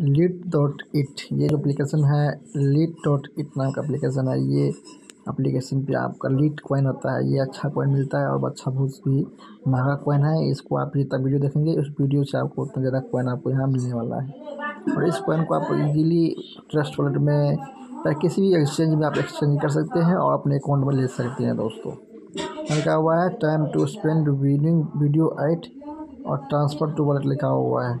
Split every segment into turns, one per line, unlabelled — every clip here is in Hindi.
लीट डॉट इट ये जो एप्लीकेशन है लीट डॉट इट नाम का एप्लीकेशन है। ये एप्लीकेशन पे आपका लीट कॉइन होता है, ये अच्छा कॉइन मिलता है और अच्छा बहुत भी महँगा कॉइन है। इसको आप जितना वीडियो देखेंगे, उस वीडियो से आपको उतना ज़्यादा कॉइन आपको यहाँ मिलने वाला है। और इस कॉइन को आप इजीली ट्रस्ट वॉलेट में या किसी भी एक्सचेंज में आप एक्सचेंज कर सकते हैं और अपने अकाउंट में ले सकते हैं दोस्तों। लिखा हुआ है time to spend viewing video at और ट्रांसफ़र टू वॉलेट लिखा हुआ है।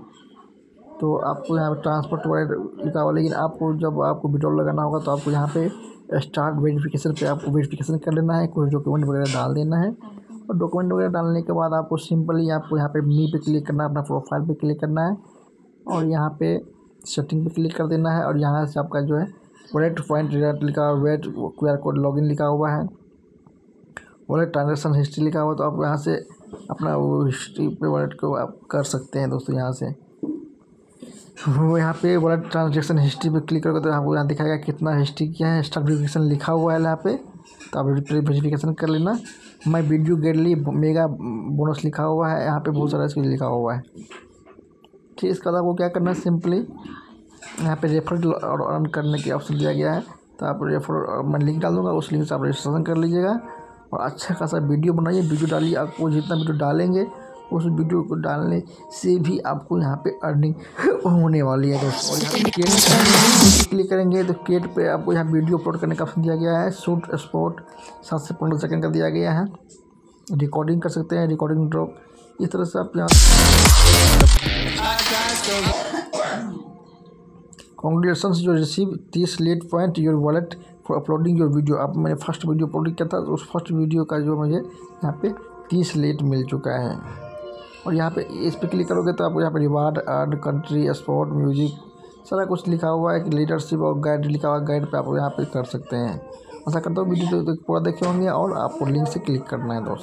तो आपको यहाँ पे ट्रांसपोर्ट वगैरह लिखा हुआ लेकिन आपको जब आपको विड्रॉल लगाना होगा तो आपको यहाँ पे स्टार्ट वेरिफिकेशन पे आपको वेरिफिकेशन कर लेना है, कुछ डॉक्यूमेंट वगैरह डाल देना है। और डॉक्यूमेंट वगैरह डालने के बाद आपको सिंपली आपको यहाँ पे मी पे क्लिक करना है, अपना प्रोफ़ाइल पे क्लिक करना है। और यहाँ पे सेटिंग पे क्लिक कर देना है, और यहाँ से आपका जो है वॉलेट पॉइंट रिज़ल्ट लिखा हुआ wait Q R code login लिखा हुआ है। वॉलेट ट्रांजेक्शन हिस्ट्री लिखा हुआ तो आप यहाँ से अपना हिस्ट्री पे वॉलेट को आप कर सकते हैं दोस्तों, यहाँ से। वो यहाँ पे वॉलेट ट्रांजेक्शन हिस्ट्री पे क्लिक करोगे तो आपको यहाँ दिखाएगा कितना हिस्ट्री किया है स्टार्ट वेरिफिकेशन लिखा हुआ है यहाँ पे। तो आप वेरिफिकेशन कर लेना। मैं वीडियो गेटली मेगा बोनस लिखा हुआ है, यहाँ पे बहुत सारा इसके लिखा हुआ है। ठीक इसके बाद आपको क्या करना है सिंपली यहाँ पे रेफर और अर्न करने की ऑप्शन दिया गया है। तो आप रेफर मैं लिंक डाल दूँगा, उस लिंक से आप रजिस्ट्रेशन कर लीजिएगा। और अच्छा खासा वीडियो बनाइए वीडियो डालिए, आपको जितना वीडियो डालेंगे उस वीडियो को डालने से भी आपको यहाँ पे अर्निंग होने वाली है दोस्तों। और यहाँ पे क्लिक करेंगे। तो केट पे आपको यहाँ वीडियो अपलोड करने का ऑप्शन दिया गया है। शूट स्पॉट सात से पंद्रह सेकंड का दिया गया है। रिकॉर्डिंग कर सकते हैं रिकॉर्डिंग ड्रॉप इस तरह से आप यहाँ कॉन्ग्रेशन जो रिसीव तीस let point your wallet for uploading your video आप मैंने फ़र्स्ट वीडियो अपलोड किया था तो उस फ़र्स्ट वीडियो का जो मुझे यहाँ पे तीस लेट मिल चुका है। और यहाँ पे इस पर क्लिक करोगे तो आपको यहाँ पे reward earn country sport music सारा कुछ लिखा हुआ है लीडरशिप और गाइड लिखा हुआ है गाइड पे आप यहाँ पे कर सकते हैं। ऐसा करता हूँ, वीडियो तो पूरा देखे होंगे और आपको लिंक से क्लिक करना है दोस्तों।